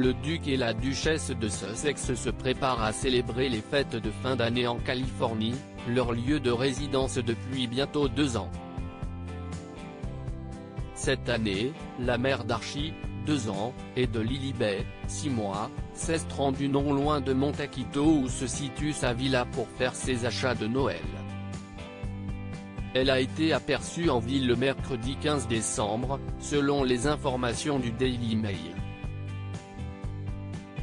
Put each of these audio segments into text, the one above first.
le duc et la duchesse de Sussex se préparent à célébrer les fêtes de fin d'année en Californie, leur lieu de résidence depuis bientôt deux ans. Cette année, la mère d'Archie, 2 ans, et de Lilibet, 6 mois, s'est rendue non loin de Montaquito où se situe sa villa pour faire ses achats de Noël. Elle a été aperçue en ville le mercredi 15 décembre, selon les informations du Daily Mail.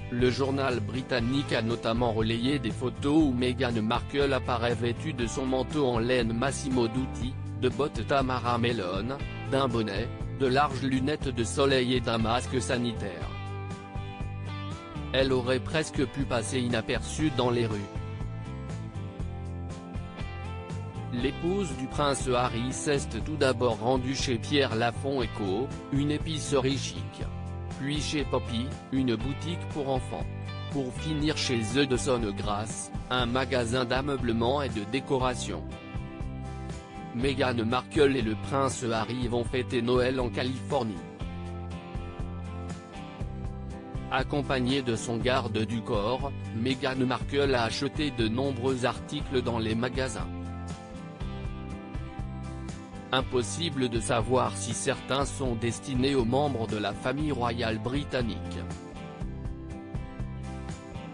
Le journal britannique a notamment relayé des photos où Meghan Markle apparaît vêtue de son manteau en laine Massimo Dutti, de bottes Tamara Melon, d'un bonnet, de larges lunettes de soleil et d'un masque sanitaire. Elle aurait presque pu passer inaperçue dans les rues. L'épouse du prince Harry s'est tout d'abord rendue chez Pierre Lafont Co, une épicerie chic. Puis chez Poppy, une boutique pour enfants. Pour finir chez The Dawson Grass, un magasin d'ameublement et de décoration. Meghan Markle et le prince Harry vont fêter Noël en Californie. Accompagnée de son garde du corps, Meghan Markle a acheté de nombreux articles dans les magasins. Impossible de savoir si certains sont destinés aux membres de la famille royale britannique.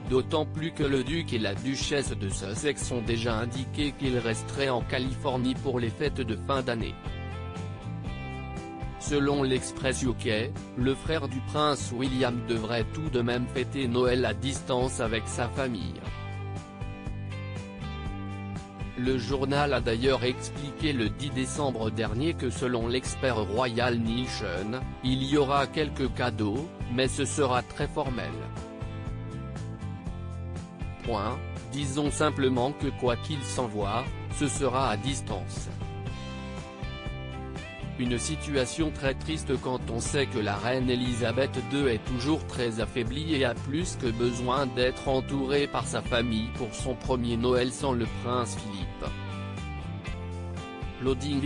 D'autant plus que le duc et la duchesse de Sussex ont déjà indiqué qu'ils resteraient en Californie pour les fêtes de fin d'année. Selon l'Express UK, le frère du prince William devrait tout de même fêter Noël à distance avec sa famille. Le journal a d'ailleurs expliqué le 10 décembre dernier que selon l'expert royal Neil il y aura quelques cadeaux, mais ce sera très formel. Disons simplement que quoi qu'il s'envoie, ce sera à distance. Une situation très triste quand on sait que la reine Elisabeth II est toujours très affaiblie et a plus que besoin d'être entourée par sa famille pour son premier Noël sans le prince Philippe. Loading